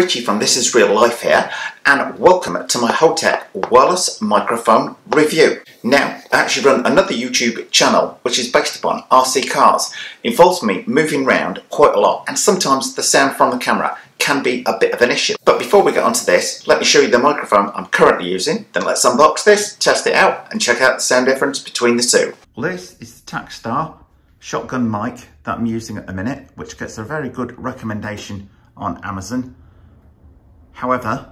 Richie from This Is Real Life here and welcome to my Hotec wireless microphone review. Now, I actually run another YouTube channel which is based upon RC cars. It involves me moving around quite a lot and sometimes the sound from the camera can be a bit of an issue. But before we get onto this, let me show you the microphone I'm currently using, then let's unbox this, test it out and check out the sound difference between the two. This is the Takstar shotgun mic that I'm using at the minute, which gets a very good recommendation on Amazon. However,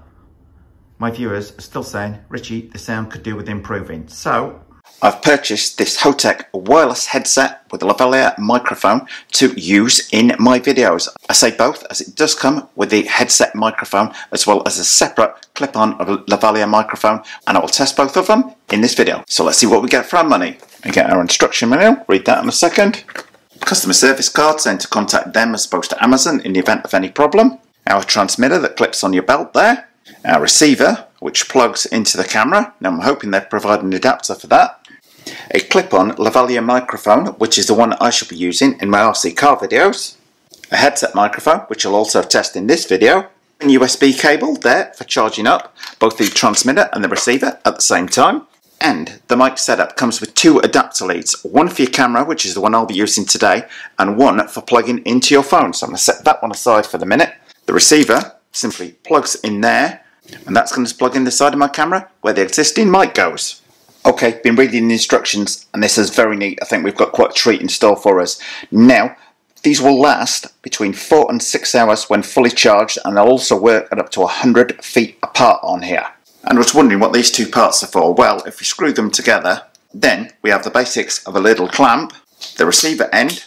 my viewers are still saying, Richie, the sound could do with improving. So I've purchased this Hotec wireless headset with a lavalier microphone to use in my videos. I say both as it does come with the headset microphone as well as a separate clip-on lavalier microphone and I will test both of them in this video. So let's see what we get for our money. We get our instruction manual, read that in a second. Customer service card saying to contact them as opposed to Amazon in the event of any problem. Our transmitter that clips on your belt there. Our receiver which plugs into the camera. Now I'm hoping they've provided an adapter for that. A clip-on lavalier microphone which is the one I shall be using in my RC car videos. A headset microphone which I'll also test in this video. A USB cable there for charging up both the transmitter and the receiver at the same time. And the mic setup comes with two adapter leads, one for your camera, which is the one I'll be using today, and one for plugging into your phone. So I'm going to set that one aside for the minute. The receiver simply plugs in there, and that's going to plug in the side of my camera where the existing mic goes. Okay, been reading the instructions, and this is very neat. I think we've got quite a treat in store for us. Now, these will last between 4 and 6 hours when fully charged, and they'll also work at up to 100 feet apart on here. And I was wondering what these two parts are for. Well, if we screw them together, then we have the basics of a little clamp. The receiver end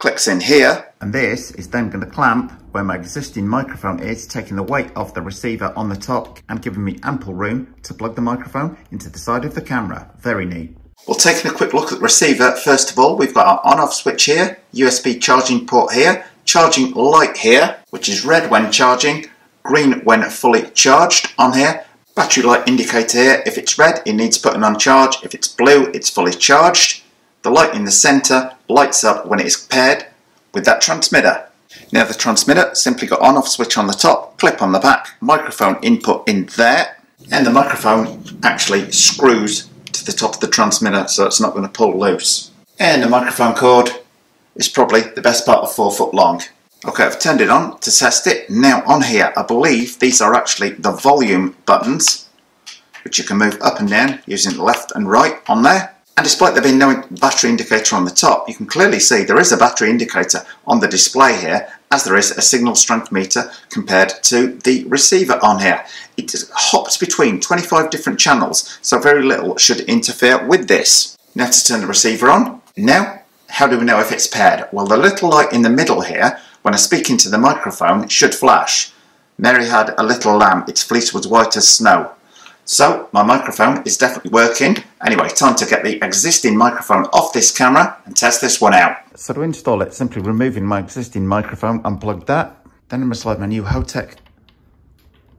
clicks in here. And this is then going to clamp where my existing microphone is, taking the weight off the receiver on the top and giving me ample room to plug the microphone into the side of the camera. Very neat. Well, taking a quick look at the receiver, first of all, we've got our on-off switch here, USB charging port here, charging light here, which is red when charging, green when fully charged on here, Battery light indicator here, if it's red it needs putting on charge, if it's blue it's fully charged. The light in the centre lights up when it is paired with that transmitter. Now the transmitter, simply got on off switch on the top, clip on the back, microphone input in there, and the microphone actually screws to the top of the transmitter so it's not going to pull loose. And the microphone cord is probably the best part of 4 foot long. Okay, I've turned it on to test it. Now on here, I believe these are actually the volume buttons, which you can move up and down using left and right on there. And despite there being no battery indicator on the top, you can clearly see there is a battery indicator on the display here, as there is a signal strength meter compared to the receiver on here. It hops between 25 different channels, so very little should interfere with this. Now to turn the receiver on. Now, how do we know if it's paired? Well, the little light in the middle here when I speak into the microphone, should flash. Mary had a little lamb, its fleece was white as snow. So, my microphone is definitely working. Anyway, time to get the existing microphone off this camera and test this one out. So to install it, simply removing my existing microphone, unplug that. Then I'm going to slide my new Hotec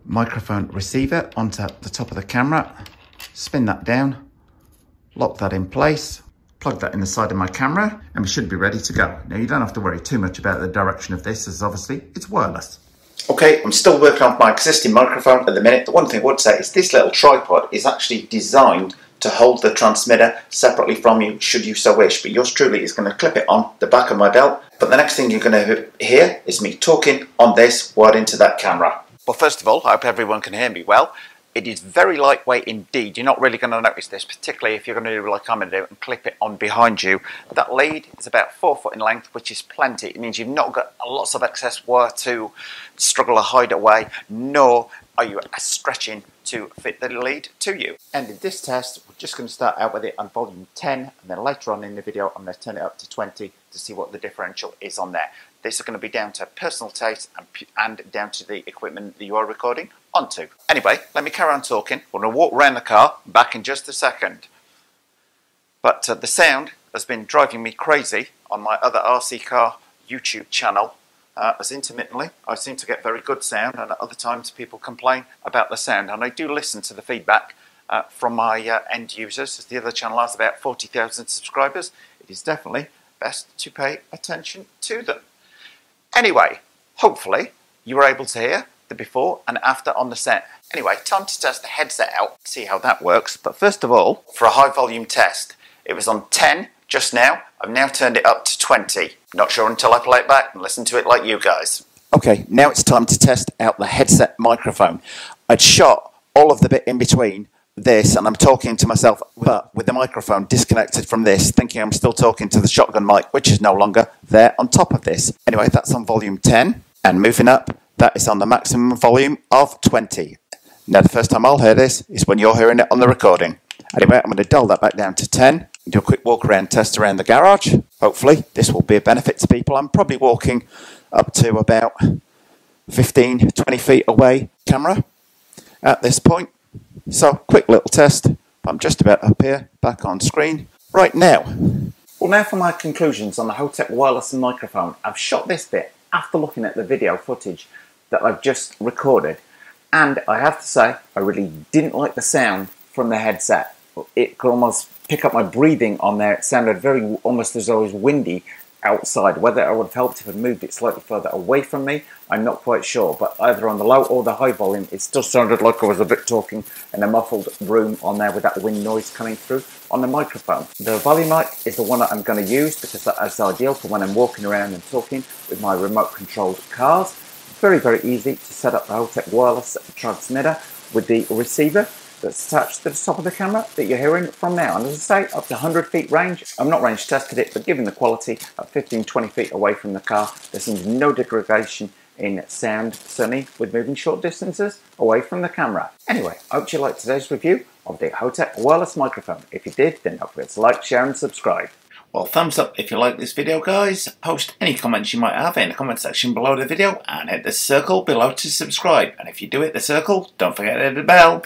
microphone receiver onto the top of the camera. Spin that down, lock that in place, plug that in the side of my camera and we should be ready to go. Now you don't have to worry too much about the direction of this as obviously it's wireless. Okay, I'm still working on my existing microphone at the minute. The one thing I would say is this little tripod is actually designed to hold the transmitter separately from you should you so wish, but yours truly is going to clip it on the back of my belt. But the next thing you're going to hear is me talking on this wired into that camera. Well, first of all, I hope everyone can hear me well. It is very lightweight indeed. You're not really going to notice this, particularly if you're going to do like I'm going to do and clip it on behind you. That lead is about four foot in length, which is plenty. It means you've not got lots of excess wire to struggle to hide away, nor are you stretching to fit the lead to you. And in this test, we're just going to start out with it on volume 10, and then later on in the video, I'm going to turn it up to 20 to see what the differential is on there. This is going to be down to personal taste and, and down to the equipment that you are recording onto. Anyway, let me carry on talking. We're going to walk around the car, back in just a second. But uh, the sound has been driving me crazy on my other RC car YouTube channel uh, as intermittently I seem to get very good sound and at other times people complain about the sound and I do listen to the feedback uh, from my uh, end users as the other channel has about 40,000 subscribers it is definitely best to pay attention to them. Anyway, hopefully you were able to hear the before and after on the set. Anyway, time to test the headset out, see how that works. But first of all, for a high volume test, it was on 10 just now. I've now turned it up to 20. Not sure until I play it back and listen to it like you guys. Okay, now it's time to test out the headset microphone. I'd shot all of the bit in between this and I'm talking to myself, but with the microphone disconnected from this, thinking I'm still talking to the shotgun mic, which is no longer there on top of this. Anyway, that's on volume 10. And moving up, that is on the maximum volume of 20. Now, the first time I'll hear this is when you're hearing it on the recording. Anyway, I'm going to dial that back down to 10 do a quick walk around test around the garage. Hopefully, this will be a benefit to people. I'm probably walking up to about 15, 20 feet away camera at this point. So, quick little test. I'm just about up here, back on screen right now. Well, now for my conclusions on the Hotec wireless microphone. I've shot this bit after looking at the video footage that I've just recorded, and I have to say, I really didn't like the sound from the headset. It could almost pick up my breathing on there. It sounded very almost as though it was windy outside. Whether I would have helped if I moved it slightly further away from me, I'm not quite sure. But either on the low or the high volume, it still sounded like I was a bit talking in a muffled room on there with that wind noise coming through on the microphone. The volume mic is the one that I'm going to use because that is ideal for when I'm walking around and talking with my remote controlled cars. Very, very easy to set up the Hotec wireless transmitter with the receiver that's attached to the top of the camera that you're hearing from now. And as I say, up to 100 feet range. I'm not range tested it, but given the quality at 15, 20 feet away from the car, there seems no degradation in sound, certainly with moving short distances away from the camera. Anyway, I hope you liked today's review of the Hotec wireless microphone. If you did, then don't forget to like, share and subscribe. Well, thumbs up if you like this video, guys. Post any comments you might have in the comment section below the video and hit the circle below to subscribe. And if you do hit the circle, don't forget to hit the bell.